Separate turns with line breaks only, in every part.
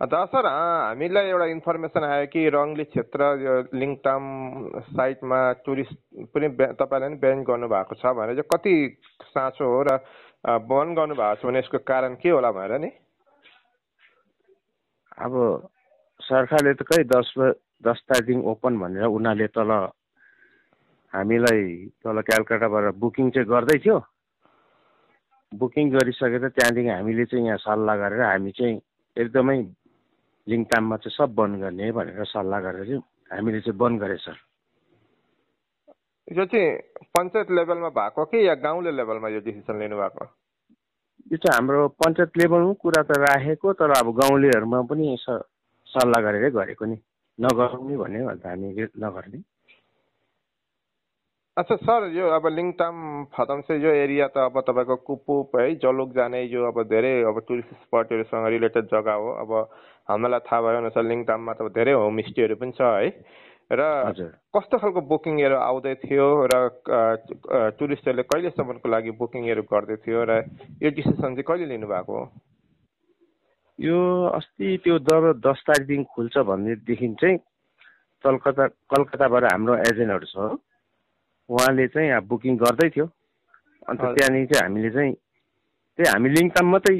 अन्त सर हामीलाई एउटा इन्फर्मेसन आयो कि रङ्गली क्षेत्र यो लिङटाम साइटमा टुरिस्ट पनि तपाईँले पनि ब्यान गर्नुभएको छ भनेर चाहिँ कति साँचो हो र बन्द गर्नुभएको छ भने यसको कारण के होला भनेर नि?
अब सरकारले त खै दस दस तारिकदेखि ओपन भनेर उनीहरूले तल हामीलाई तल क्यालकाटाबाट बुकिङ चाहिँ गर्दै थियो। बुकिङ गरिसकेर त्यहाँदेखि हामीले चाहिँ यहाँ सल्लाह गरेर हामी चाहिँ एकदमै लिङताममा चाहिँ सब बन्द गर्ने भनेर सल्लाह गरेर चाहिँ हामीले चाहिँ बन्द गरेछ। सर
यो चाहिँ पञ्चायत लेभलमा भएको कि या गाउँले लेभलमा यो डिसिसन लिनुभएको?
यो चाहिँ हाम्रो पञ्चायत लेभलमा कुरा त राखेको तर अब गाउँलेहरूमा पनि सल्लाह गरेरै गरेको नि। नगरौँ नि भन्यो अन्त हामीले नगर्ने।
अच्छा सर यो अब लिङटाम फदमसे यो एरिया त अब तपाईँको कुपुप है जलुक जाने यो अब धेरै अब टुरिस्ट स्पटहरूसँग रिलेटेड जग्गा हो अब हामीलाई थाहा भयो अनुसार लिङटाममा त धेरै होमस्टेहरू पनि छ है र कस्तो खालको बुकिङहरू आउँदै थियो र टुरिस्टहरूले कहिलेसम्मको लागि बुकिङहरू गर्दै थियो र यो डिसिसन चाहिँ कहिले लिनुभएको हो
यो अस्ति त्यो जब दस तारिकदेखि खुल्छ भनेदेखि चाहिँ कलकत्ता कलकत्ताबाट हाम्रो एजेन्टहरू छ उहाँले चाहिँ अब बुकिङ गर्दै थियो। अन्त। त्यहाँदेखि चाहिँ हामीले चाहिँ त्यही हामी लिङकाम मात्रै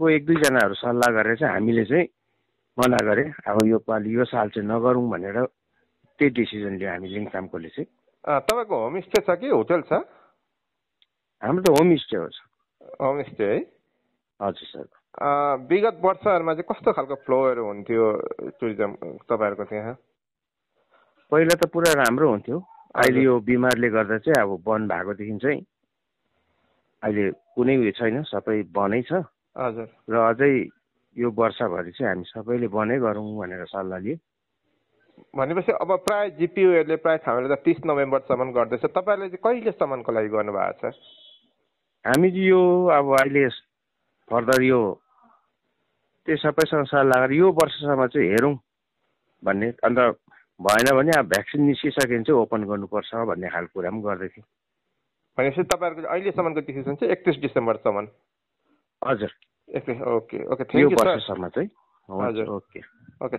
को एक दुईजनाहरू सल्लाह गरेर चाहिँ हामीले चाहिँ मना गरे। अब यो पालि यो साल चाहिँ नगरौँ भनेर त्यही डिसिजन लियो हामी लिङकामकोले चाहिँ।
तपाईँको होमस्टे छ कि होटल छ?
हाम्रो त होमस्टे हो
होमस्टे है?
हजुर सर।
विगत वर्षहरूमा चाहिँ कस्तो खालको फ्लोहरू हुन्थ्यो टुरिज्म तपाईँहरूको त्यहाँ?
पहिला त पुरा राम्रो हुन्थ्यो। अहिले यो बिमारले गर्दा चाहिँ अब बन्द भएकोदेखि चाहिँ अहिले कुनै उयो छैन सबै बनै छ।
हजुर।
र अझै यो वर्षभरि चाहिँ हामी सबैले बनै गरौँ भनेर सल्लाह लिए।
भनेपछि अब प्राय जिपिओहरूले प्राय ठाउँले त तिस नोभेम्बरसम्म गर्दैछ। तपाईँहरूले चाहिँ कहिलेसम्मको लागि गर्नुभएको छ?
हामी चाहिँ यो अब अहिले फर्दर यो त्यो सबैसँग सल्लाह गरेर यो वर्षसम्म चाहिँ हेरौँ भन्ने। अन्त भएन भने अब भ्याक्सिन निस्किसक्यो भने चाहिँ ओपन गर्नुपर्छ भन्ने खालको कुरा पनि गर्दै थियो
भनेपछि तपाईँहरूको अहिलेसम्मको डिसिसन चाहिँ एकतिस डिसेम्बरसम्म।
हजुर।
Okay okay thank you sir.
वर्षसम्म चाहिँ।
हजुर।
ओके।
ओके।